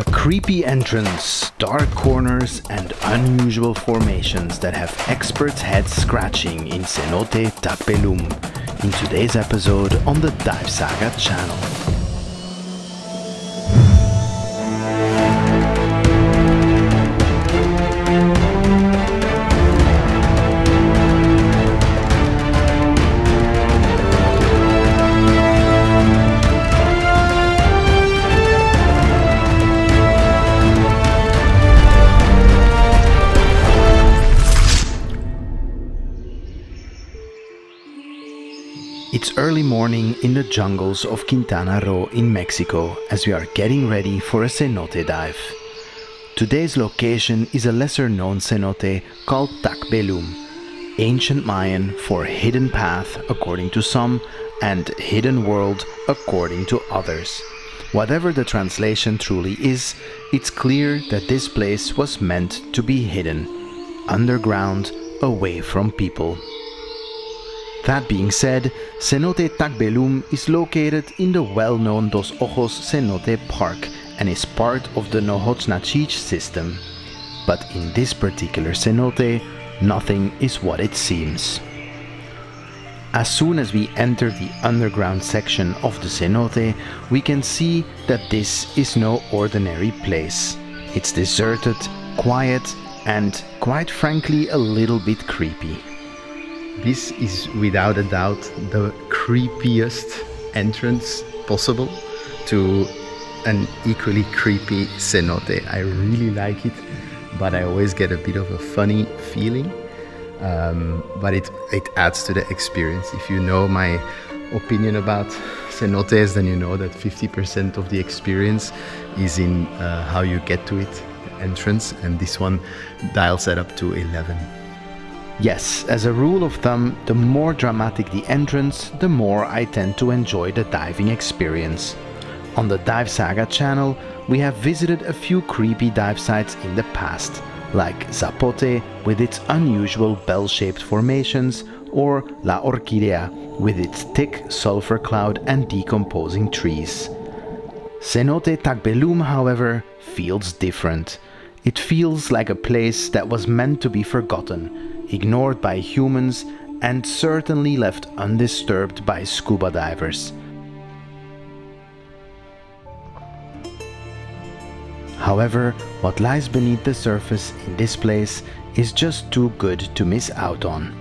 A creepy entrance, dark corners and unusual formations that have experts' heads scratching in Cenote Tak Beluum in today's episode on the Dive Saga channel. It's early morning in the jungles of Quintana Roo in Mexico as we are getting ready for a cenote dive. Today's location is a lesser known cenote called Tak Beluum, ancient Mayan for hidden path according to some and hidden world according to others. Whatever the translation truly is, it's clear that this place was meant to be hidden, underground, away from people. That being said, Cenote Tak Beluum is located in the well-known Dos Ojos Cenote Park and is part of the Nohoch Nah Chich system. But in this particular cenote, nothing is what it seems. As soon as we enter the underground section of the cenote, we can see that this is no ordinary place. It's deserted, quiet, and quite frankly a little bit creepy. This is without a doubt the creepiest entrance possible to an equally creepy cenote. I really like it, but I always get a bit of a funny feeling. Um, but it, it adds to the experience. If you know my opinion about cenotes, then you know that 50% of the experience is in uh, how you get to it, entrance, and this one dials that up to 11. Yes, as a rule of thumb, the more dramatic the entrance, the more I tend to enjoy the diving experience. On the Dive Saga channel, we have visited a few creepy dive sites in the past, like Zapote with its unusual bell-shaped formations, or La Orquídea with its thick sulfur cloud and decomposing trees. Cenote Tak Beluum, however, feels different. It feels like a place that was meant to be forgotten, ignored by humans, and certainly left undisturbed by scuba divers. However, what lies beneath the surface in this place is just too good to miss out on.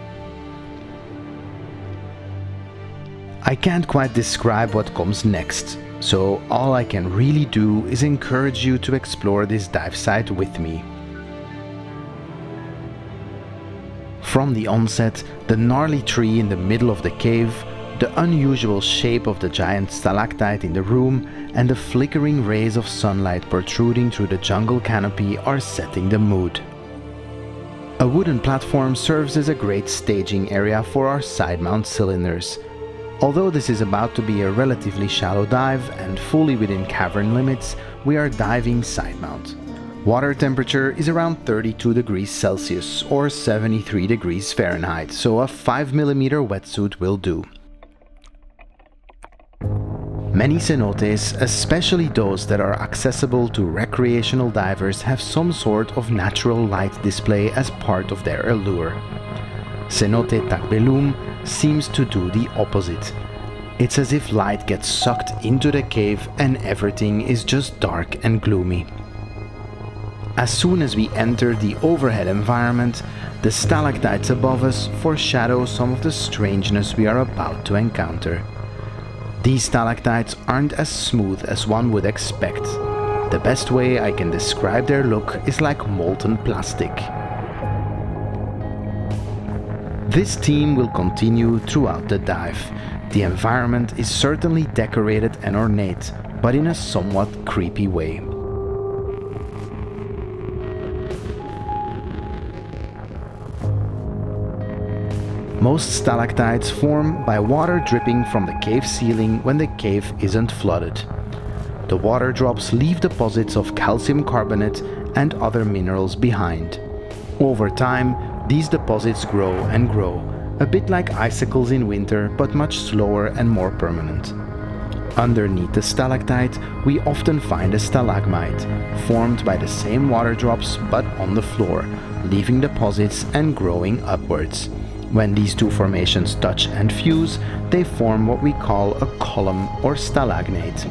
I can't quite describe what comes next, so all I can really do is encourage you to explore this dive site with me. From the onset, the gnarly tree in the middle of the cave, the unusual shape of the giant stalactite in the room, and the flickering rays of sunlight protruding through the jungle canopy are setting the mood. A wooden platform serves as a great staging area for our side mount cylinders. Although this is about to be a relatively shallow dive and fully within cavern limits, we are diving side mount. Water temperature is around 32 degrees Celsius or 73 degrees Fahrenheit, so a 5mm wetsuit will do. Many cenotes, especially those that are accessible to recreational divers, have some sort of natural light display as part of their allure. Cenote Tak Beluum seems to do the opposite. It's as if light gets sucked into the cave and everything is just dark and gloomy. As soon as we enter the overhead environment, the stalactites above us foreshadow some of the strangeness we are about to encounter. These stalactites aren't as smooth as one would expect. The best way I can describe their look is like molten plastic. This theme will continue throughout the dive. The environment is certainly decorated and ornate, but in a somewhat creepy way. Most stalactites form by water dripping from the cave ceiling when the cave isn't flooded. The water drops leave deposits of calcium carbonate and other minerals behind. Over time, these deposits grow and grow, a bit like icicles in winter but much slower and more permanent. Underneath the stalactite, we often find a stalagmite, formed by the same water drops but on the floor, leaving deposits and growing upwards. When these two formations touch and fuse, they form what we call a column or stalagnate.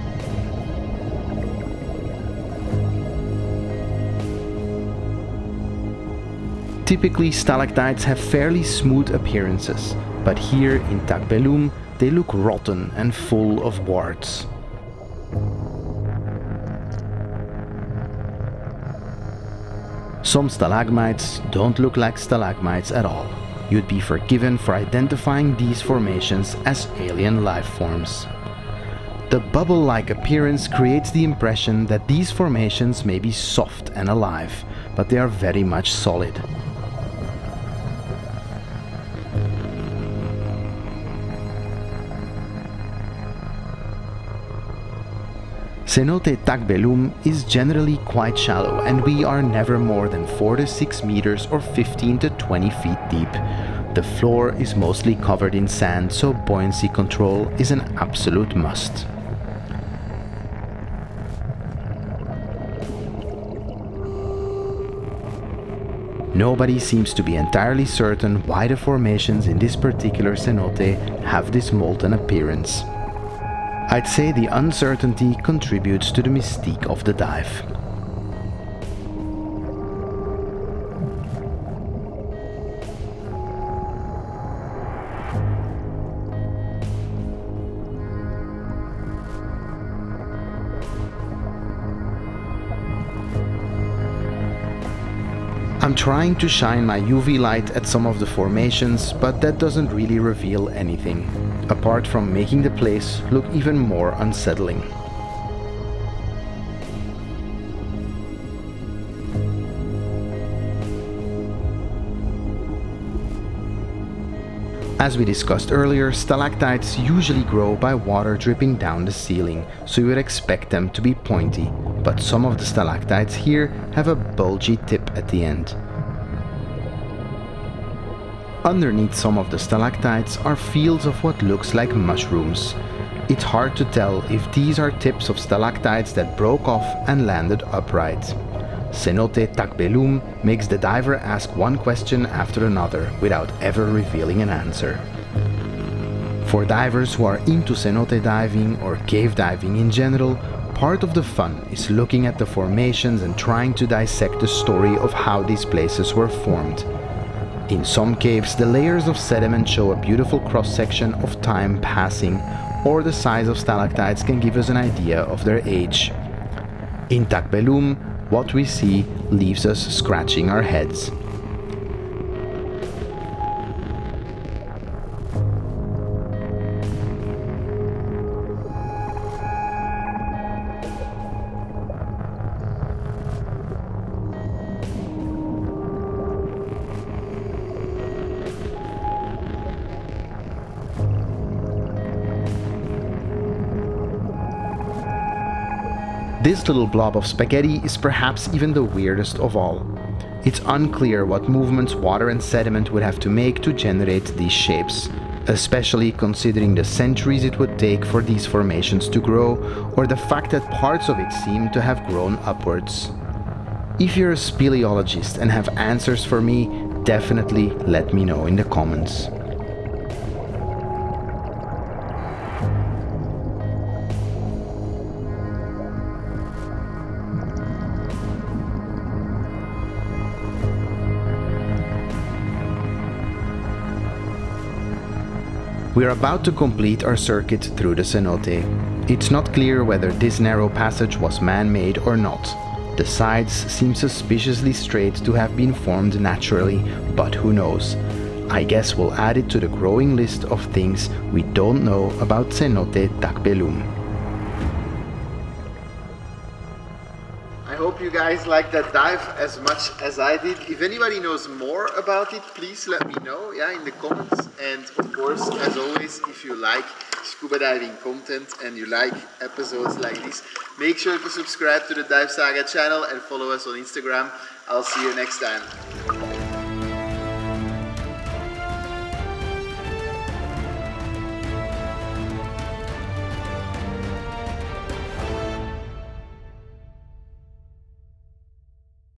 Typically, stalactites have fairly smooth appearances, but here in Tak Beluum, they look rotten and full of warts. Some stalagmites don't look like stalagmites at all. You'd be forgiven for identifying these formations as alien life forms. The bubble-like appearance creates the impression that these formations may be soft and alive, but they are very much solid. Cenote Tak Beluum is generally quite shallow and we are never more than 4 to 6 meters or 15 to 20 feet deep. The floor is mostly covered in sand so buoyancy control is an absolute must. Nobody seems to be entirely certain why the formations in this particular cenote have this molten appearance. I'd say the uncertainty contributes to the mystique of the dive. Trying to shine my UV light at some of the formations, but that doesn't really reveal anything, apart from making the place look even more unsettling. As we discussed earlier, stalactites usually grow by water dripping down the ceiling, so you would expect them to be pointy, but some of the stalactites here have a bulgy tip at the end. Underneath some of the stalactites are fields of what looks like mushrooms. It's hard to tell if these are tips of stalactites that broke off and landed upright. Cenote Tak Beluum makes the diver ask one question after another without ever revealing an answer. For divers who are into cenote diving or cave diving in general, part of the fun is looking at the formations and trying to dissect the story of how these places were formed. In some caves, the layers of sediment show a beautiful cross-section of time passing, or the size of stalactites can give us an idea of their age. In Tak Beluum, what we see leaves us scratching our heads. This little blob of spaghetti is perhaps even the weirdest of all. It's unclear what movements water and sediment would have to make to generate these shapes, especially considering the centuries it would take for these formations to grow, or the fact that parts of it seem to have grown upwards. If you're a speleologist and have answers for me, definitely let me know in the comments. We are about to complete our circuit through the cenote. It's not clear whether this narrow passage was man-made or not. The sides seem suspiciously straight to have been formed naturally, but who knows. I guess we'll add it to the growing list of things we don't know about Cenote Tak Beluum. Hope you guys liked that dive as much as I did. If anybody knows more about it, please let me know yeah, in the comments. And of course, as always, if you like scuba diving content and you like episodes like this, make sure to subscribe to the Dive Saga channel and follow us on Instagram. I'll see you next time.